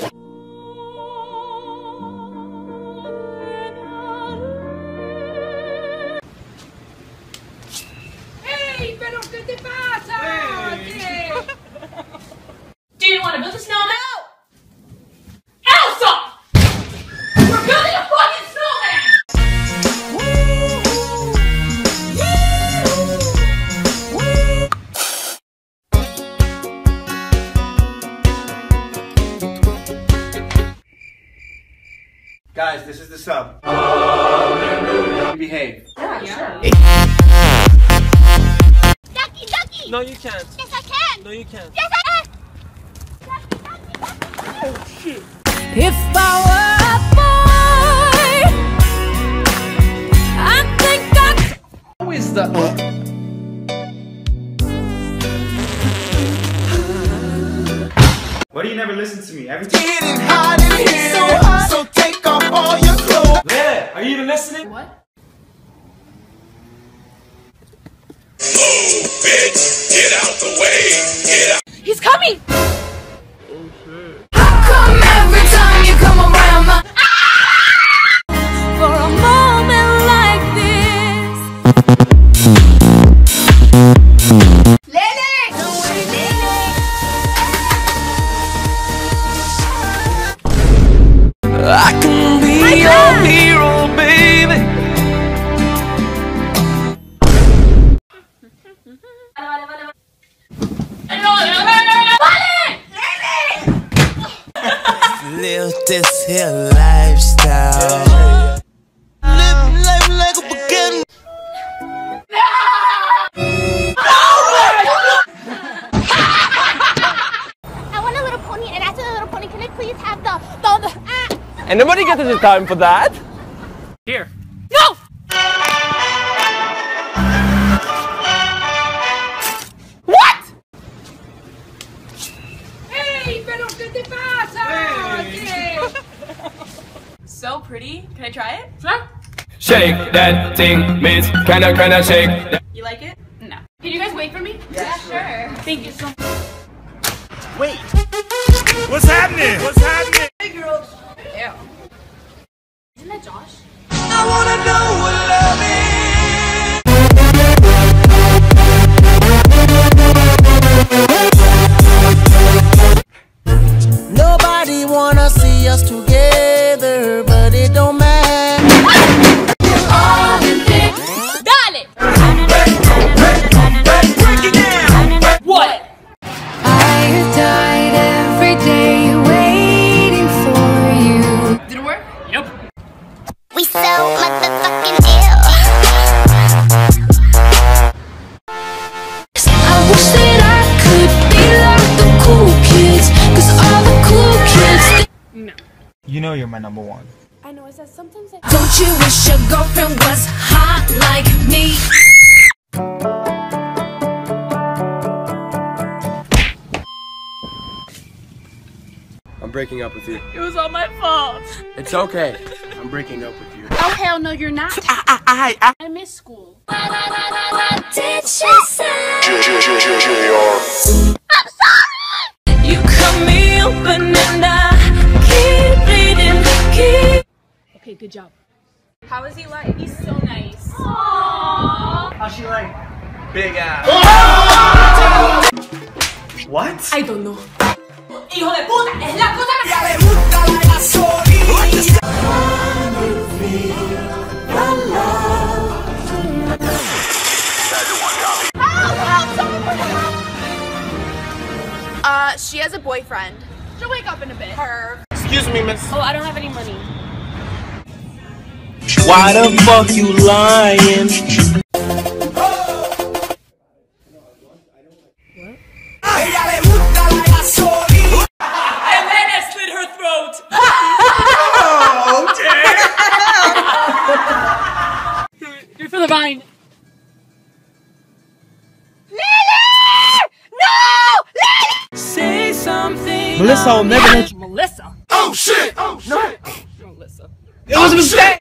¡Ey! Can't. Yes, I can! No, you can't. Yes, this here lifestyle. Live life like a beginner. I want a little pony, and after the little pony, can I please have the, the, the! Ah. And nobody gets the time for that. Here. Shake that thing, miss. Can I, can I shake? that- know you're my number one. I know, is that sometimes I... Don't you wish your girlfriend was hot like me? I'm breaking up with you. It was all my fault. It's okay. I'm breaking up with you. Oh, hell no, you're not. I, I, I miss school. What did she say? I'm sorry! You cut me open and I Okay, good job. How is he like? He's so nice. Aww. How's she like? Big ass. What? I don't know. Hijo de puta, es la cosa que Uh, she has a boyfriend. She'll wake up in a bit. Her. Excuse me, miss. Oh, I don't have any money. Why the fuck you lying? And then I slit her throat. Do it for the vine. LIH! No! Say something. Melissa, I'll never let you. Melissa. Oh shit! Oh shit! No. Melissa. It was a mistake!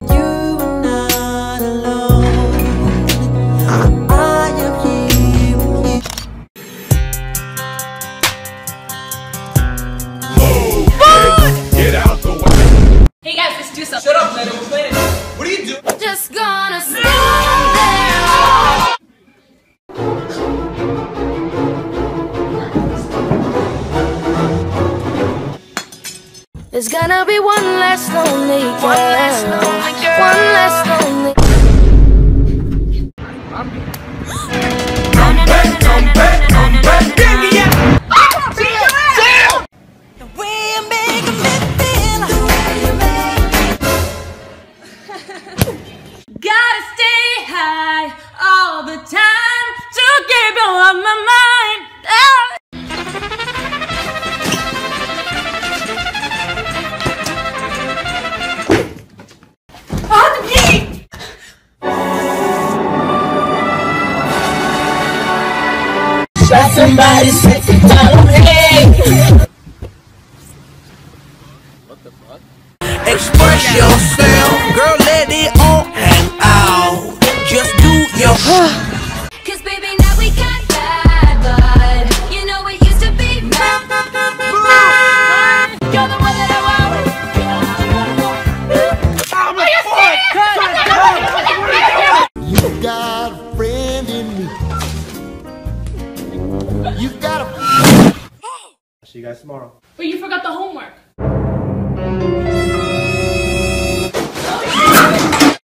You gotta. See you guys tomorrow. But you forgot the homework.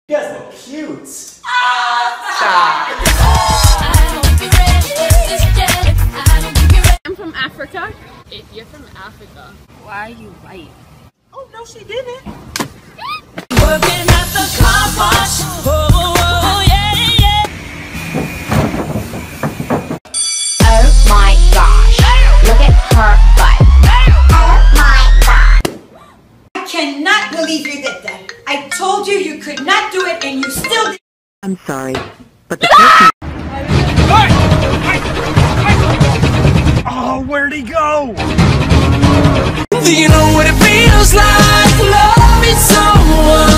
You guys look cute. I'm from Africa. If you're from Africa, why are you white? Oh, no, she didn't. Working at the car wash. Oh. believe you did that. I told you you could not do it and you still did. I'm sorry, but the person... Oh, where'd he go? Do you know what it feels like loving someone?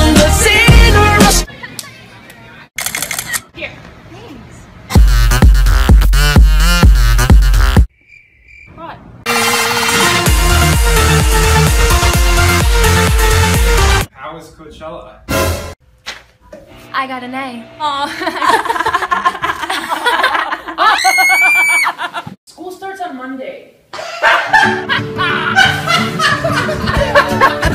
how was Coachella? I got an A. Oh. School starts on Monday.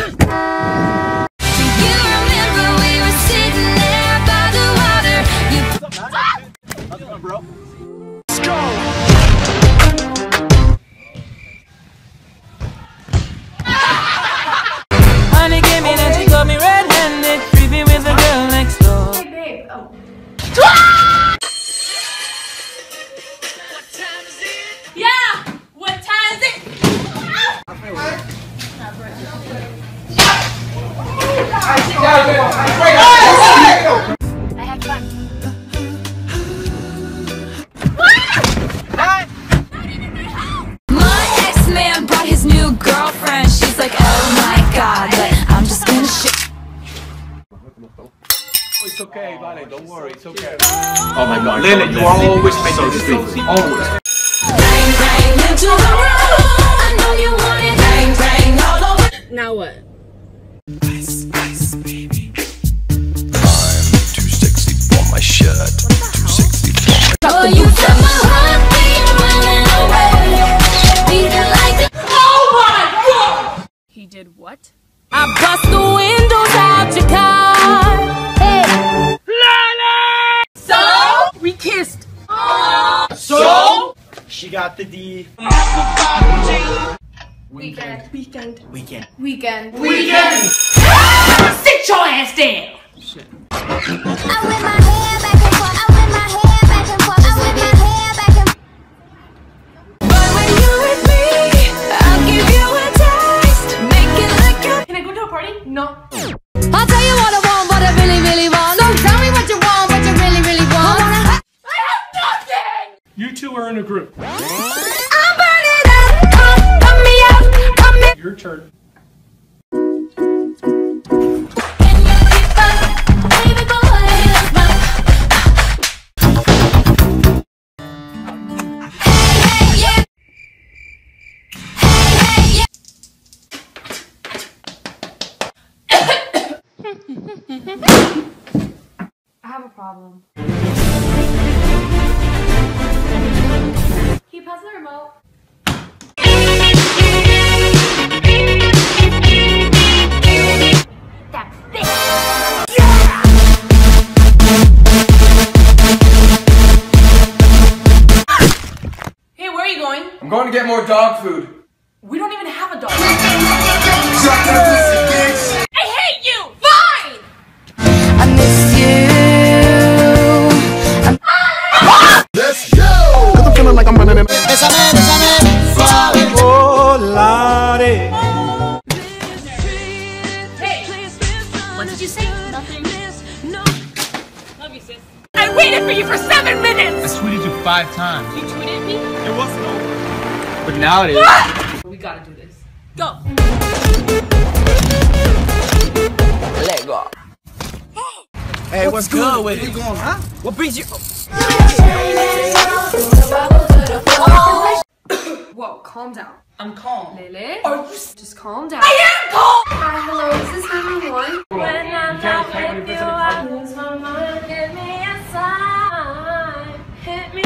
calm down. I'm calm. Lele? Just calm down. I am calm! Hi, hello, is this 911? When I'm not with you, I lose my mind. Give me a sign. Hit me.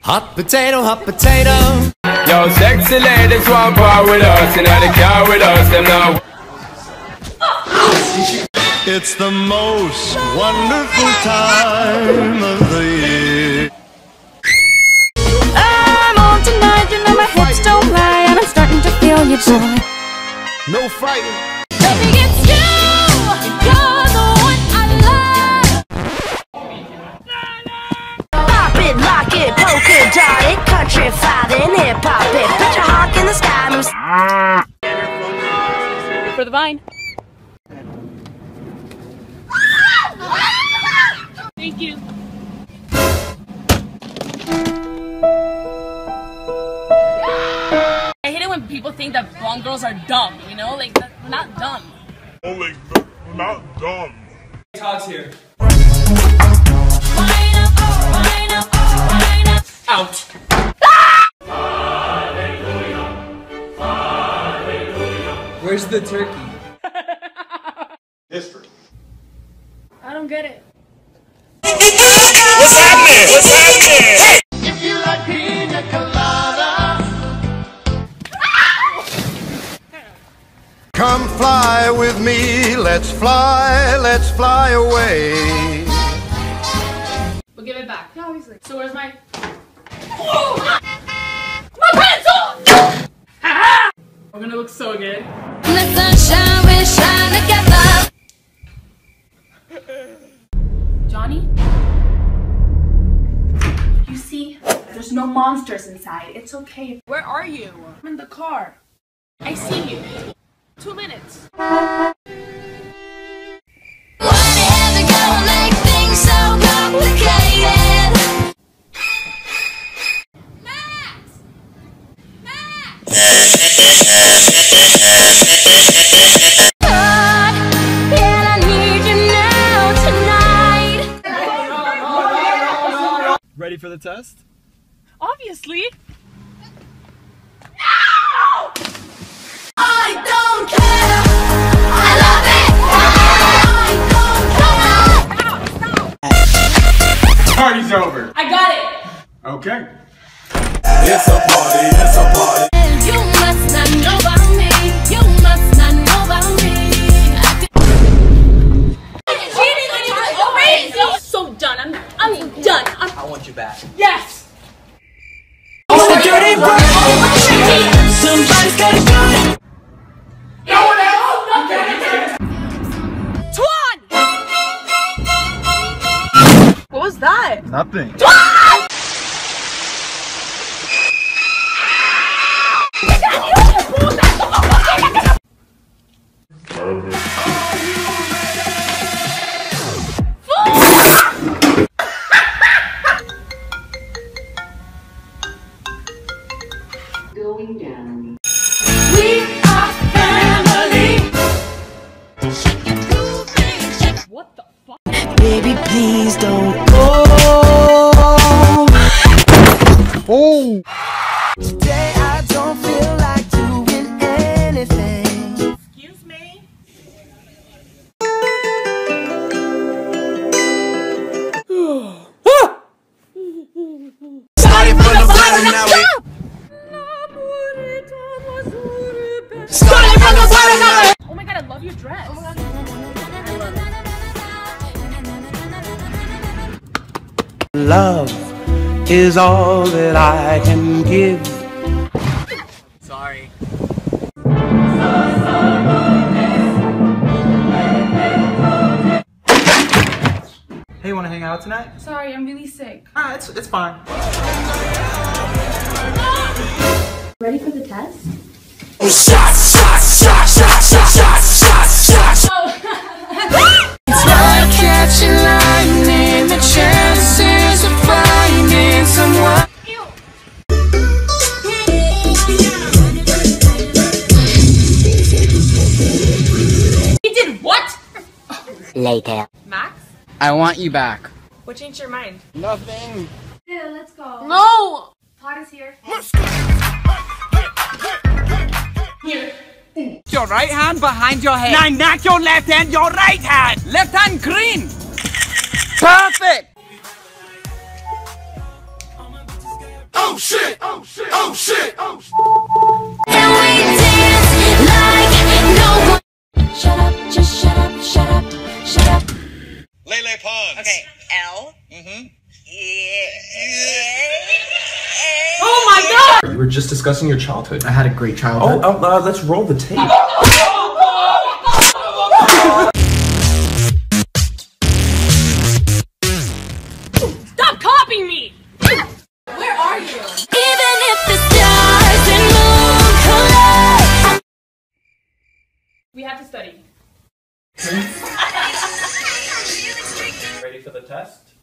Hot potato, hot potato. Yo, sexy ladies want part with us, and the care with us, them now. It's the most wonderful time of the year. I'm on tonight, you know my hips don't lie, and I'm starting to feel your joy. No fighting. Baby, it's you. You're the one I love. Pop it, lock it, poke it, dot it, country fighting, hip hop it. Put your heart in the sky, moves. For the vine. Thank you. I hate it when people think that blonde girls are dumb, you know? Like, that- we're not dumb. Oh, Only not dumb. Todd's here. Out. Where's the turkey? History. I don't get it. If you like pina colada. Come fly with me, let's fly, let's fly away. We'll give it back. Yeah, obviously. So where's my... My pencil! We're gonna look so good. The sunshine will shine together. There's no monsters inside. It's okay. Where are you? I'm in the car. I see you. Two minutes. Why the hell make things so complicated? God, yeah, I need you now tonight. Ready for the test? Obviously. I don't care. I love it. I don't care. Party's over. I got it. Okay. It's a party, it's a party. You must not know about me. You must not know about me. I Cheating on you is crazy. I'm so done. I'm I'm done. I'm, I want you back. yes. Somebody's gotta go. Tuan. What was that? Nothing. We is all that I can give. Sorry. Hey, you wanna hang out tonight? Sorry, I'm really sick. Ah, it's it's fine. Ready for the test? Shots, shots, later. Max? I want you back. What changed your mind? Nothing. Yeah, let's go. No! Pot is here. Here. Your right hand behind your head. Now not your left hand, your right hand. Left hand green. Perfect. Oh shit! Oh shit! Oh shit! Oh shit! And we dance like no one. Shut up, just shut up, shut up, shut up. Lele Pons. Okay, L. Mm-hmm. Oh my god! We were just discussing your childhood. I had a great childhood. Oh, uh, let's roll the tape. Stop copying me! Where are you? Even if the stars and moon collide. We have to study. Ready for the test?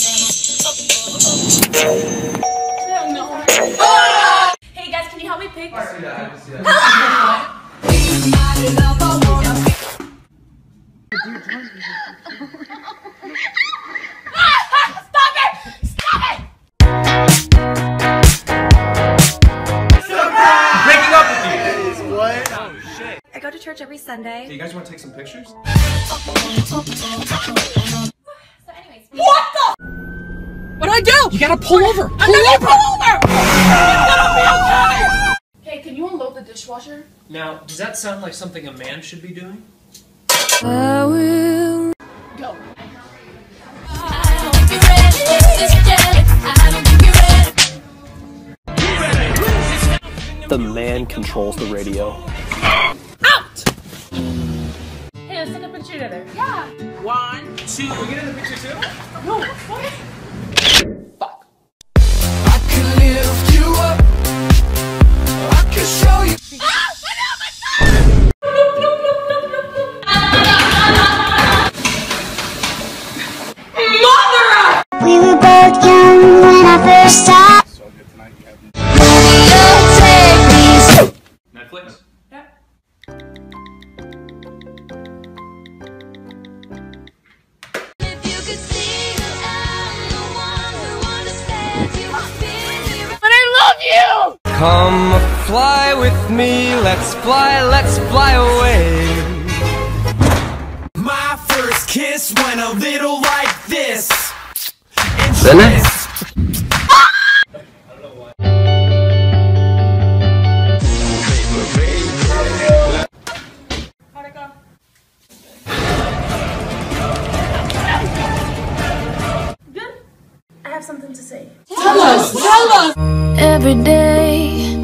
to take some pictures? So anyways, What the? What do I do? You gotta pull over. I'm not gonna pull over! It's okay! Hey, can you unload the dishwasher? Now, does that sound like something a man should be doing? I will go. The man controls the radio. We get in the picture too? No, Come fly with me. Let's fly. Let's fly away. My first kiss went a little like this. And Every day.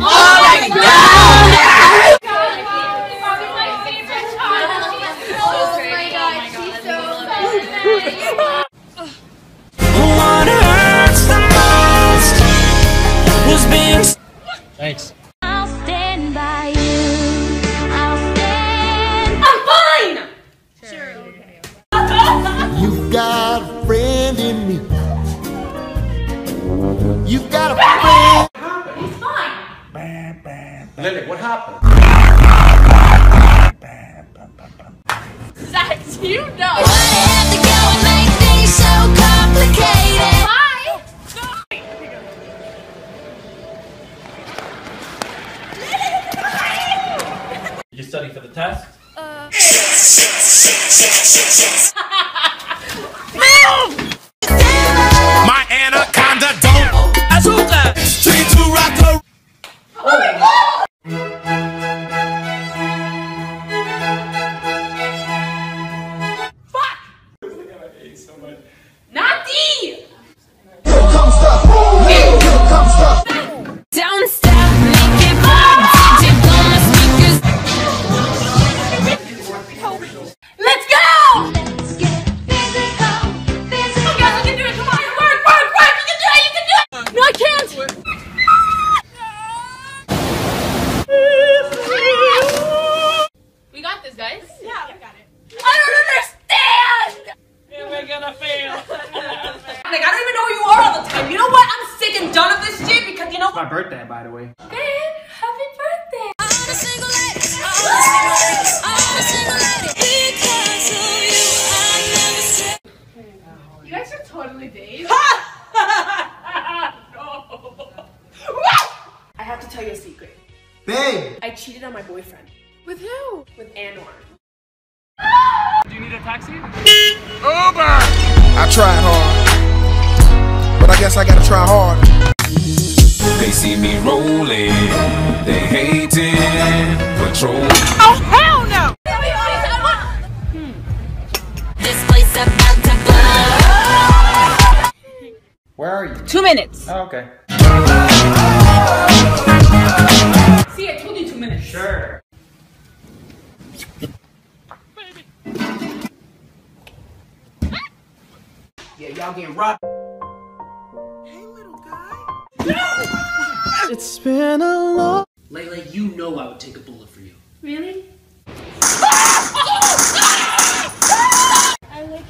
It's been a long. Layla, you know I would take a bullet for you. Really?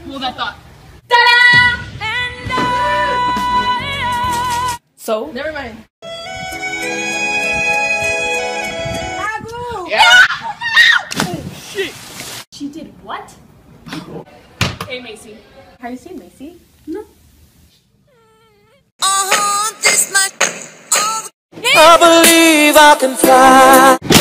Hold that thought. Can fly.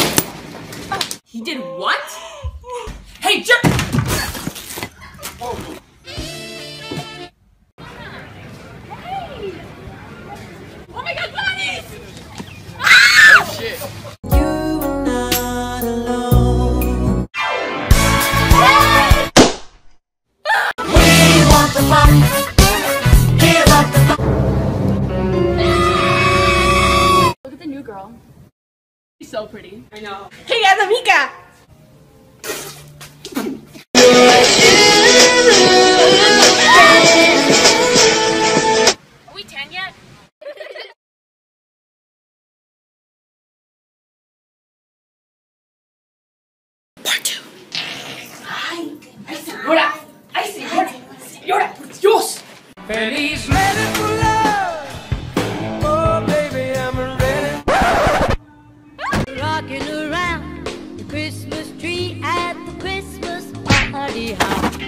Christmas tree at the Christmas party hop.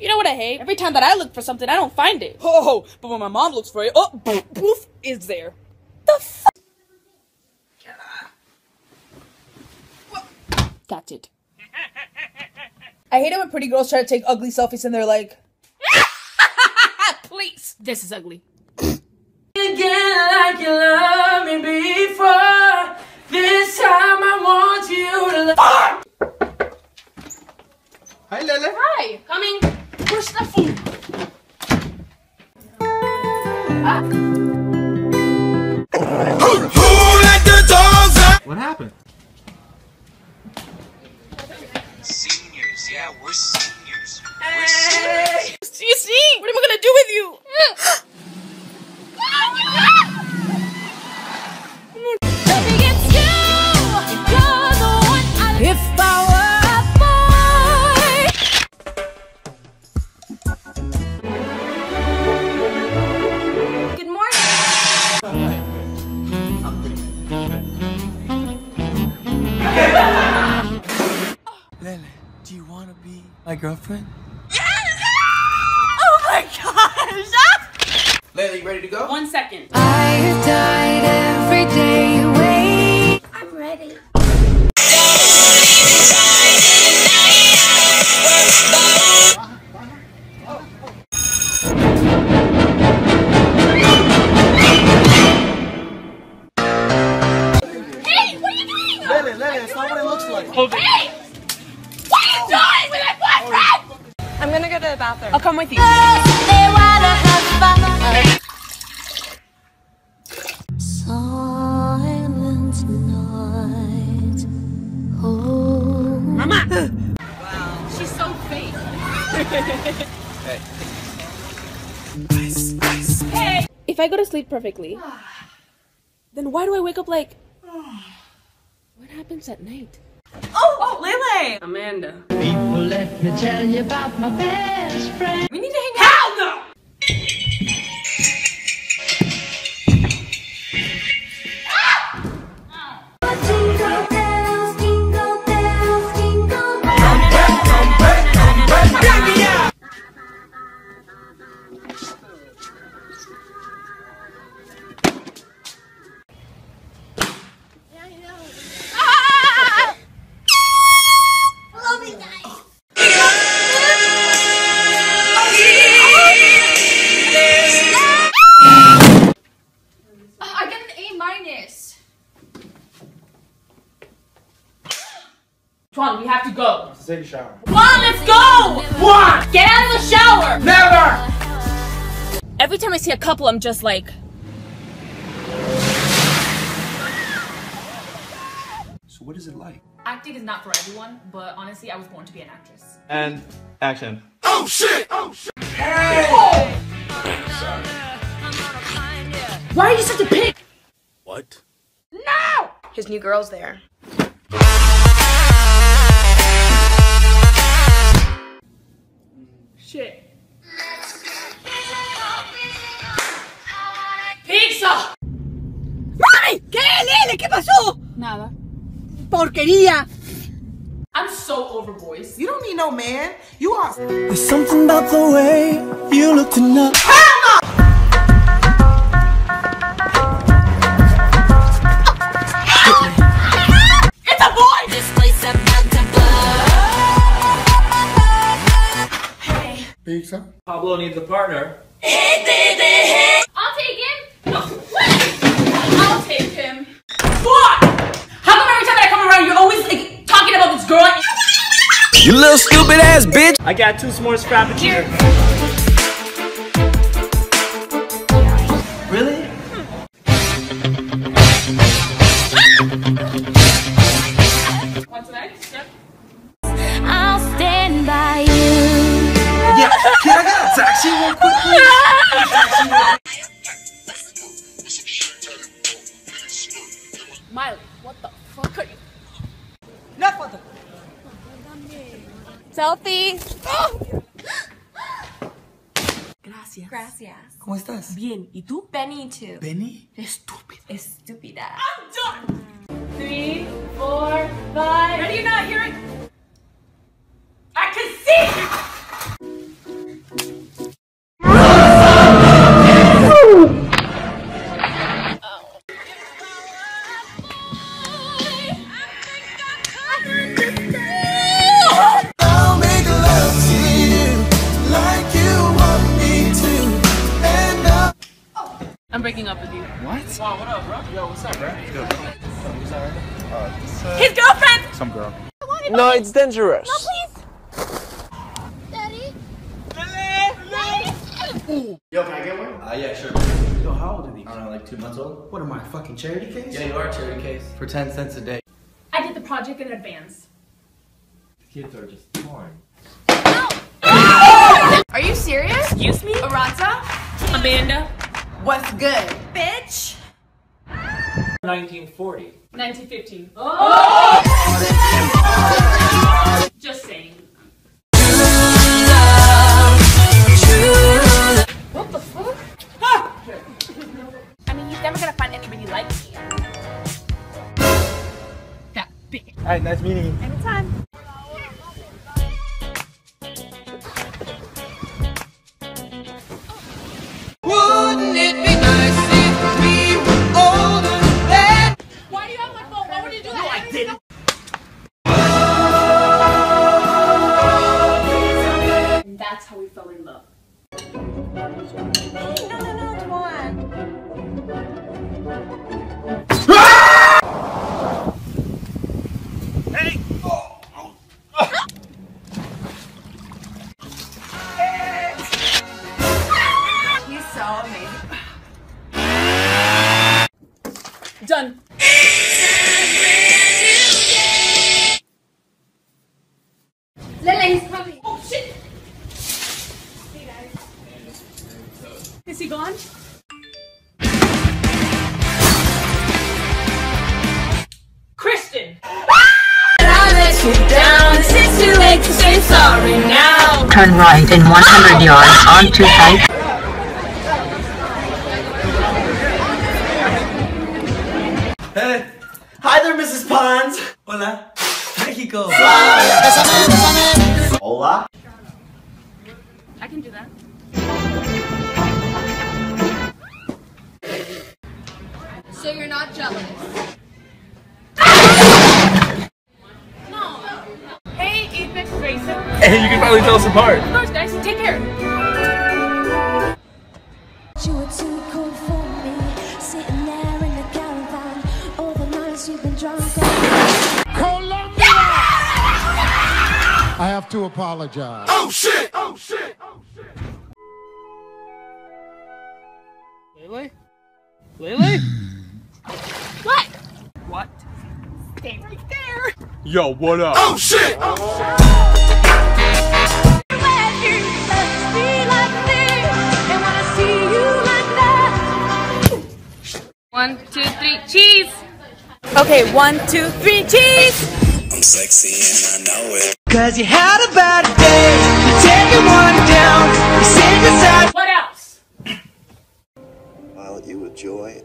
You know what I hate? Every time that I look for something, I don't find it. Oh, but when my mom looks for it, oh, poof, is there. The f- That's it. I hate it when pretty girls try to take ugly selfies and they're like, Please. This is ugly. Again, like you loved me before. This time I want you to love. Hi, Lele. Hi. Coming. Where's the food? Who let the dogs out? What happened? Seniors, yeah, we're seniors. Hey. You see? What am I gonna do with you? do you want to be my girlfriend? Yes! Oh my gosh! Lele, you ready to go? One second. I have died every day. Wait. I'm ready. Come with you. They wanna have fun. Silent night. Oh. Mama! She's so fake. Hey! If I go to sleep perfectly, then why do I wake up like. What happens at night? Oh, oh, Lele! Amanda. People, let me tell you about my best friend. We need to hang out. Shower. Come on, let's go! What? Get out of the shower! Never! Every time I see a couple, I'm just like, So what is it like? acting is not for everyone, but honestly, I was born to be an actress. And action. Oh shit! Oh shit! Hey! Oh! Why are you such a pig? What? No! His new girl's there. Shit. ¡Pizza! ¡Mami! ¿Qué, Lele? ¿Qué pasó? Nada. Porquería. I'm so over boys. You don't need no man. You are. There's something about the way you look tonight. Pizza? Pablo needs a partner. I'll take him. No. I'll take him. What? How come every time I come around, you're always like talking about this girl? You little stupid ass bitch. I got two s'mores frappuccino. Really? Selfie. Gracias. Gracias. ¿Cómo estás? Bien. ¿Y tú? Benny too. Benny? Estúpida. Estúpida. I'm done. Three, four, five. Ready or not, hear it? I can see. No, it's dangerous. Yo, can I get one? Uh, yeah, sure. Yo, how old are these? I don't know, like two months old? What am I, fucking charity case? Yeah, you are a charity case. For 10 cents a day. I did the project in advance. The Kids are just torn. Are you serious? Excuse me? Aranza? Amanda. What's good? Bitch. 1940. 1915. Just saying. What the fuck? I mean, he's never gonna find anybody like me. That bitch. Alright, nice meeting you. Anytime. Yards onto you've been drunk. I have to apologize. Oh shit! Oh shit! Oh shit! Lily? Lily? what? What? Stay right there! Yo, what up? Oh shit! Oh shit! One, two, three, cheese! Okay, one, two, three, cheese! I'm sexy and I know it. Cause you had a bad day, you're taking one down, you sing beside. What else? While you enjoy. joy.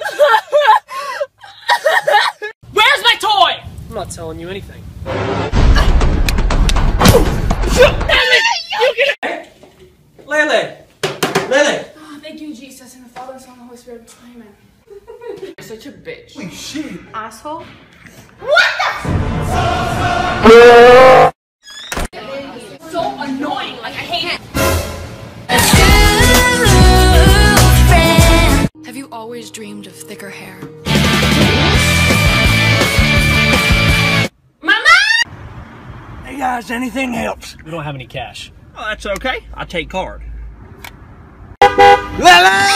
Where's my toy? I'm not telling you anything. Lele! Lele! Oh, thank you, Jesus, and the Father, and the Holy Spirit. Amen. You're such a bitch. Holy shit. Asshole. What the f? So annoying. Like, I hate it. Have you always dreamed of thicker hair? Mama! Hey guys, anything helps. We don't have any cash. Oh, that's okay. i take card. Lily!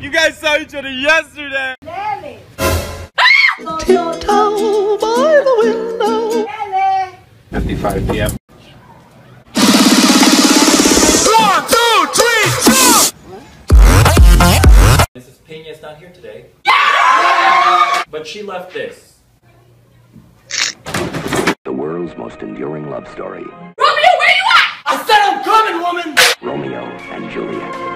you guys saw each other yesterday. Nelly. Ah! Tiptoe by the window. Nelly. 55 p.m. One, two, three, jump! is Pena's not here today. Yeah! But she left this. The world's most enduring love story. Romeo, where you at? I said I'm coming, woman! Romeo and Juliet.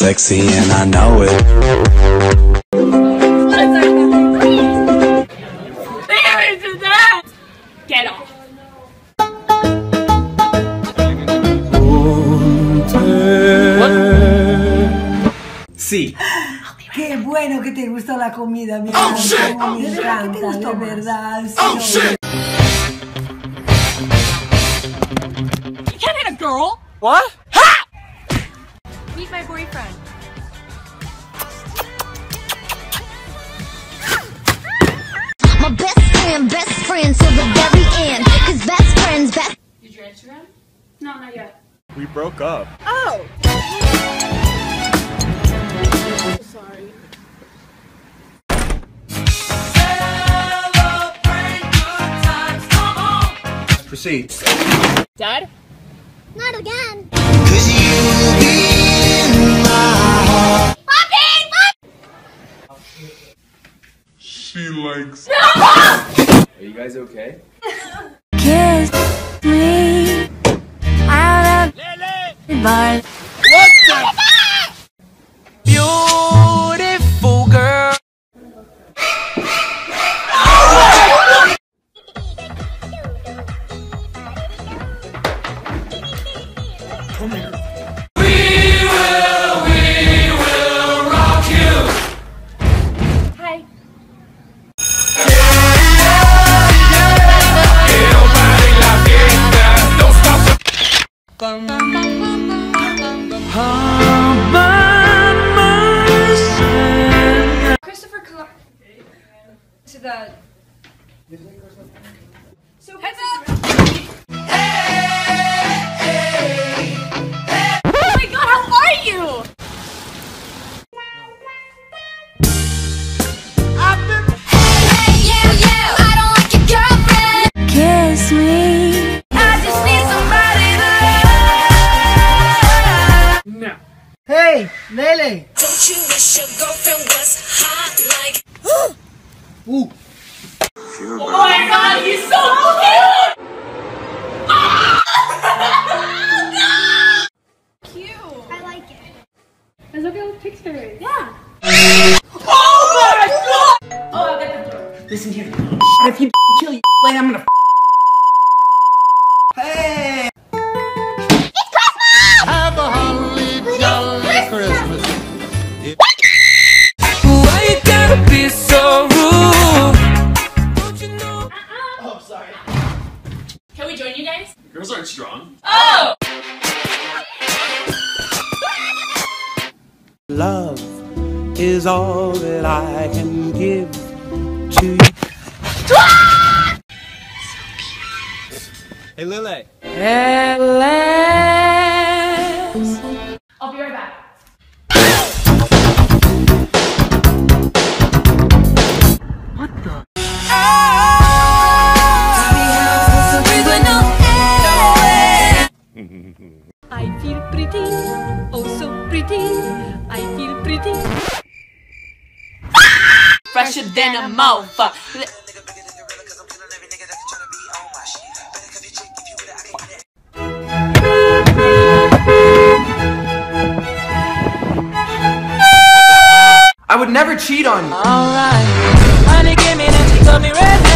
sexy and I know it. Sí. Qué bueno que te gustó la comida, mi oh, me encanta, verdad. Girl. What? my boyfriend. My best friend, best friend till the very end. Cause best friends, best. Did you answer him? No, not yet. We broke up. Oh! Sorry. Proceed. Dad? Not again. she likes. No! Are you guys okay? Kiss me out of Lele. What the? You. is all that I can give to you. Hey, Lily. Hey, Lily. than a. I would never cheat on you. Alright. Honey, give me that, she told me.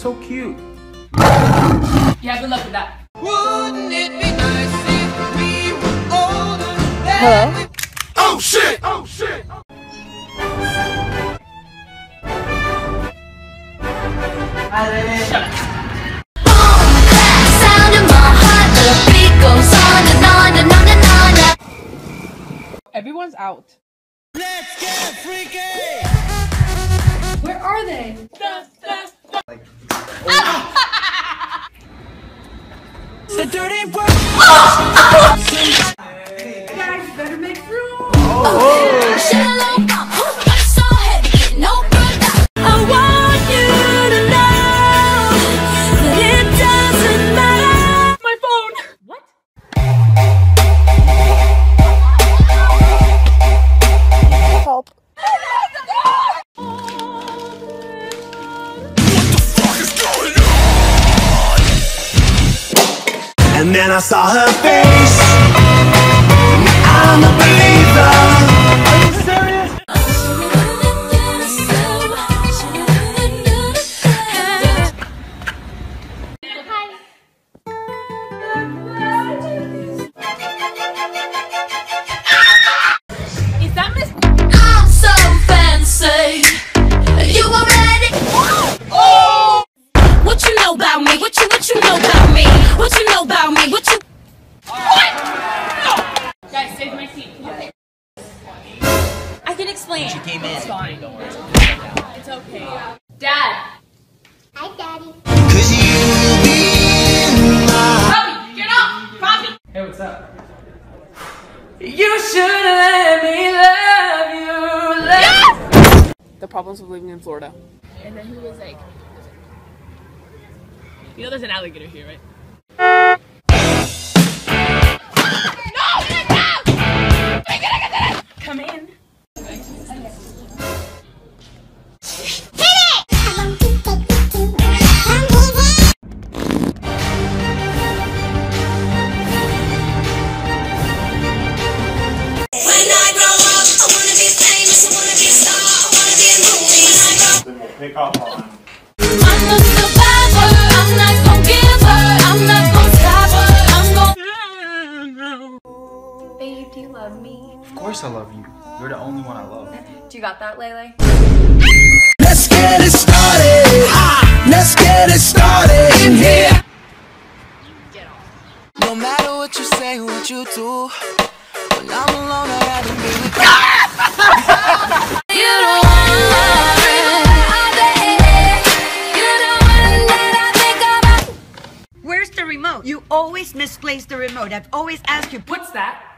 so cute. Yeah, good luck with that. Nice Hello? Oh shit! Oh shit! Everyone's out. Let's get freaky! Where are they? The dirty work. Guys, better make room. oh. oh. And then I saw her face. I'm a believer Florida. And then he was like, you know, there's an alligator here, right? You always misplace the remote. I've always asked you. What's that?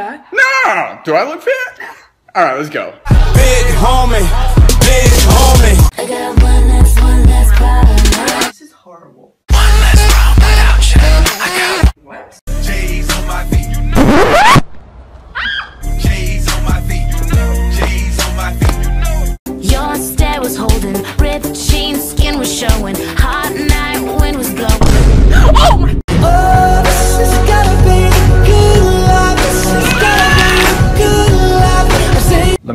Fat? No! Do I look fit? Alright, let's go. Big homie, big homie. I got one last, one last problem. This is horrible. J's on my feet. J's on my feet. J's on my feet. Your stare was holding, ripped jeans, skin was showing,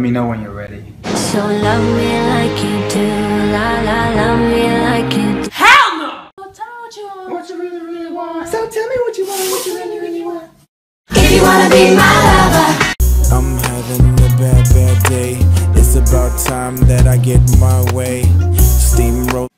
me know when you're ready. So love me like you do, la la, love me like you do. Hell no! Tell me what you want, what you really, really want. So tell me what you want, what you really, really want. If you wanna be my lover. I'm having a bad, bad day. It's about time that I get my way. Steamroll.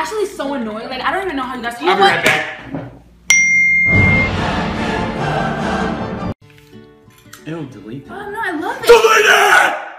Actually, so annoying. Like, I don't even know how you guys. I'll be right back. Ew, delete that. Oh no, I love it. Delete it!